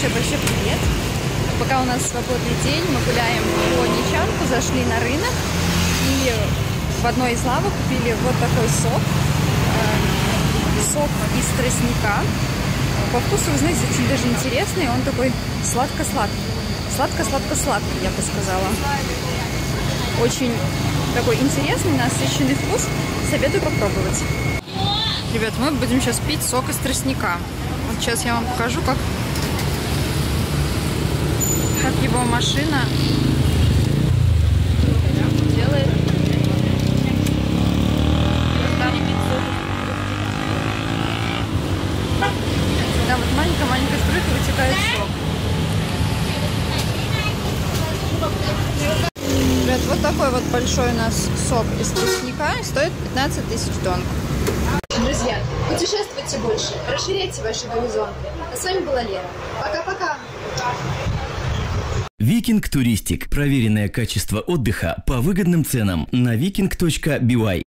Короче, большой привет. Пока у нас свободный день, мы гуляем по Нечанку, зашли на рынок и в одной из лавок купили вот такой сок. Э, сок из тростника. По вкусу, вы знаете, очень даже интересный. Он такой сладко-сладкий. Сладко-сладко-сладкий, я бы сказала. Очень такой интересный, насыщенный вкус. Советую попробовать. Ребят, мы будем сейчас пить сок из тростника. Вот сейчас я вам покажу, как, как его машина делает. Да, вот маленькая-маленькая струйка вытекает сок. Ребят, вот такой вот большой у нас сок из тростника стоит 15 тысяч донг. Друзья, путешествуйте больше, расширяйте ваши горизонты. А с вами была Лера. Пока-пока. Викинг Туристик. Проверенное качество отдыха по выгодным ценам на viking.by.